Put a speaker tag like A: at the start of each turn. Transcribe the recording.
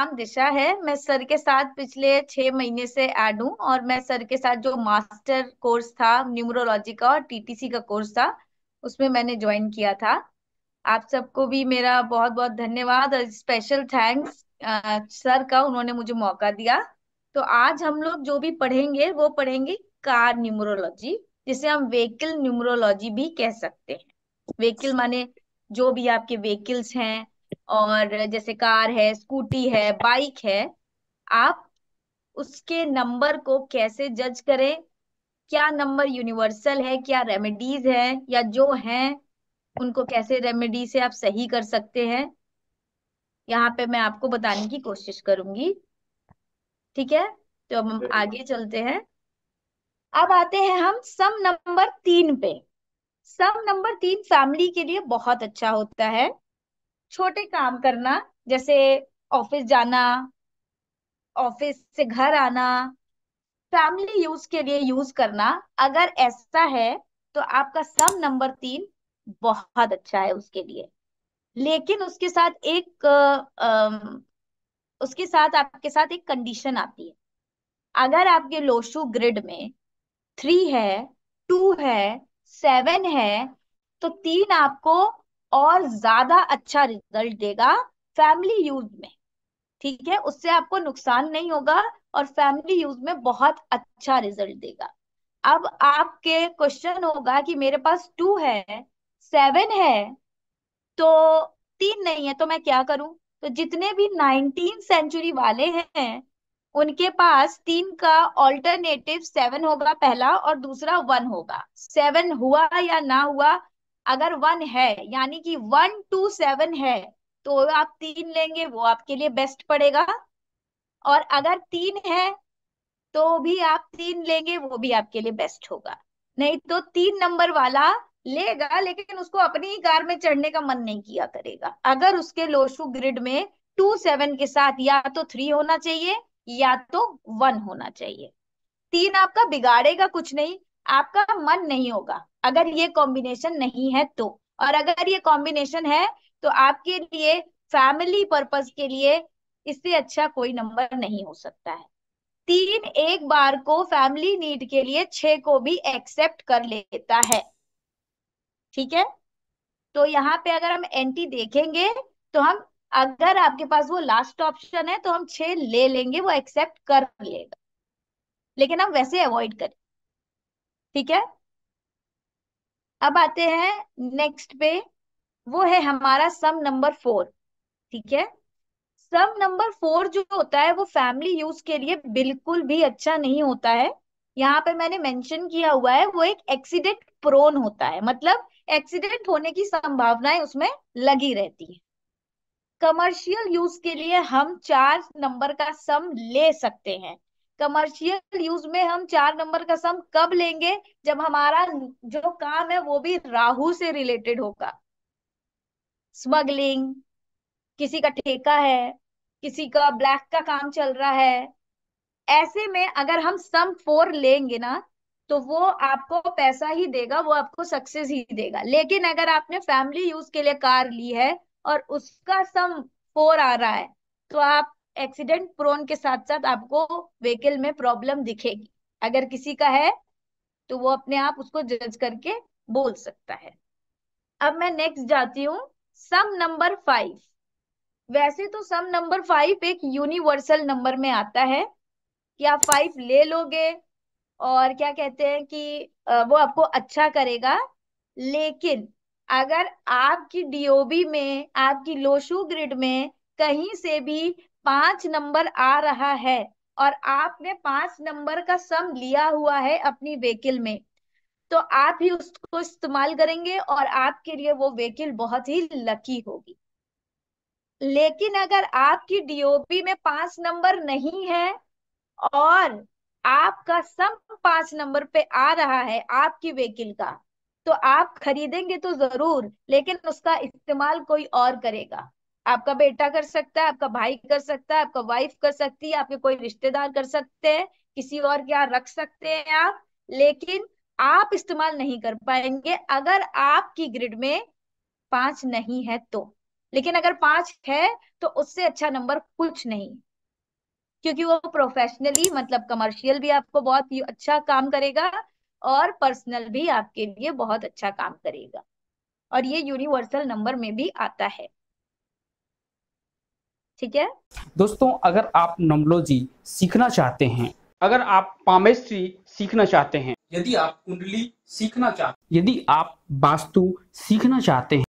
A: नाम दिशा है। मैं सर के साथ पिछले छह महीने से ऐड हूँ और मैं सर के साथ जो मास्टर कोर्स था, न्यूमरोलॉजी का और टीटीसी का कोर्स था, उसमें मैंने ज्वाइन किया था। आप सबको भी मेरा बहुत बहुत धन्यवाद और स्पेशल थैंक्स सर का उन्होंने मुझे मौका दिया। तो आज हम लोग जो भी पढ़ेंगे, वो पढ़ेंगे कार न्यूमरोलॉजी, जिसे हम व्हीकल न्यूमरोलॉजी भी कह सकते हैं। व्हीकल माने जो भी आपके व्हीकल्स हैं और जैसे कार है स्कूटी है बाइक है आप उसके नंबर को कैसे जज करें? क्या नंबर यूनिवर्सल है क्या रेमेडीज है या जो है उनको कैसे रेमेडी से आप सही कर सकते हैं? यहाँ पे मैं आपको बताने की कोशिश करूँगी। ठीक है? तो अब हम आगे चलते हैं। अब आते हैं हम सम नंबर तीन पे। सम नंबर तीन फैमिली के लिए बहुत अच्छा होता है। छोटे काम करना जैसे ऑफ़िस जाना ऑफ़िस से घर आना फैमिली यूज़ के लिए यूज़ करना अगर ऐसा है तो आपका सम नंबर तीन बहुत अच्छा है उसके लिए। लेकिन उसके साथ एक आ, उसके साथ आपके साथ एक कंडीशन आती है। अगर आपके लोशु ग्रिड में थ्री है टू है सेवन है तो तीन आपको और ज़्यादा अच्छा रिज़ल्ट देगा फैमिली यूज़ में। ठीक है? उससे आपको नुकसान नहीं होगा और फैमिली यूज़ में बहुत अच्छा रिज़ल्ट देगा। अब आपके क्वेश्चन होगा कि मेरे पास टू है, सेवन है तो तीन नहीं है तो मैं क्या करूँ? तो जितने भी नाइनटीन सेंचुरी वाले हैं, उनके पास तीन का ऑल्टरनेटिव सेवन होगा पहला और दूसरा वन होगा। सेवन हुआ या ना हुआ अगर वन है, यानी कि वन टू सेवन है तो आप तीन लेंगे, वो आपके लिए बेस्ट पड़ेगा। और अगर तीन है तो भी आप तीन लेंगे, वो भी आपके लिए बेस्ट होगा। नहीं तो तीन नंबर वाला लेगा, लेकिन उसको अपनी ही कार में चढ़ने का मन नहीं किया करेगा। अगर उसके लोशु ग्रिड में टू सेवन के साथ या तो थ्री होना चाहिए, या तो वन होना चाहिए। तीन आपका बिगाड़ेगा कुछ नहीं आपका मन नहीं होगा। अगर ये कॉम्बिनेशन नहीं है तो। और अगर ये कॉम्बिनेशन है तो आपके लिए फैमिली पर्पस के लिए इससे अच्छा कोई नंबर नहीं हो सकता है। तीन, एक बार को फैमिली नीड के लिए छह को भी एक्सेप्ट कर लेता है। ठीक है? तो यहाँ पे अगर हम एंटी देखेंगे तो हम, अगर आपके पास वो लास्ट ऑप्शन है तो हम छह ले लेंगे, वो एक्सेप्ट कर लेगा। लेकिन हम वैसे अवॉइड करें। ठीक है? अब आते हैं नेक्स्ट पे। वो है हमारा सम नंबर फोर ठीक है? सम नंबर फोर जो होता है, वो फैमिली यूज़ के लिए बिल्कुल भी अच्छा नहीं होता है। यहाँ पे मैंने मेंशन किया हुआ है, वो एक एक्सीडेंट प्रोन होता है। मतलब एक्सीडेंट होने की संभावनाएँ उसमें लगी रहती है। कमर्शियल यूज़ के लिए हम चार नंबर का सम ले सकते हैं। कमर्शियल यूज़ में हम चार नंबर का सम कब लेंगे? जब हमारा जो काम है वो भी राहु से रिलेटेड होगा। स्मगलिंग किसी का ठेका है, किसी का ब्लैक का काम चल रहा है, ऐसे में अगर हम सम फोर लेंगे ना तो वो आपको पैसा ही देगा, वो आपको सक्सेस ही देगा। लेकिन अगर आपने फैमिली यूज़ के लिए कार ली है और उसका सम फोर आ रहा है तो आप एक्सीडेंट प्रोन के साथ साथ आपको व्हीकल में प्रॉब्लम दिखेगी। अगर किसी का है तो वो अपने आप उसको जज करके बोल सकता है। अब मैं नेक्स्ट जाती हूँ। Sum number five. वैसे तो सम नंबर फाइव एक यूनिवर्सल नंबर में आता है। कि आप फाइव ले लोगे? और क्या कहते हैं कि वो आपको अच्छा करेगा। लेकिन अगर आपकी डीओबी में, आपकी लोशु ग्रिड में कहीं से भी पाँच नंबर आ रहा है और आपने पाँच नंबर का सम लिया हुआ है अपनी व्हीकल में। तो आप ही उसको इस्तेमाल करेंगे और आपके लिए वो व्हीकल बहुत ही लकी होगी। लेकिन अगर आपकी डीओपी में पाँच नंबर नहीं है और आपका सम पाँच नंबर पे आ रहा है आपकी व्हीकल का तो आप खरीदेंगे तो ज़रूर, लेकिन उसका इस्तेमाल कोई और करेगा। आपका बेटा कर सकता है, आपका भाई कर सकता है, आपका वाइफ कर सकती है, आपके कोई रिश्तेदार कर सकते हैं, किसी और क्या रख सकते हैं आप, लेकिन आप इस्तेमाल नहीं कर पाएँगे अगर आपकी ग्रिड में पाँच नहीं है तो। लेकिन अगर पाँच है तो उससे अच्छा नंबर कुछ नहीं। क्योंकि वो प्रोफेशनली मतलब कमर्शियल भी आपको बहुत अच्छा काम करेगा और पर्सनल भी आपके लिए बहुत अच्छा काम करेगा। और ये यूनिवर्सल नंबर में भी आता है। ठीक है?
B: दोस्तों अगर आप नोमोलॉजी सीखना चाहते हैं अगर आप पामेस्ट्री सीखना चाहते हैं यदि आप कुंडली सीखना चाहते यदि आप वास्तु सीखना चाहते हैं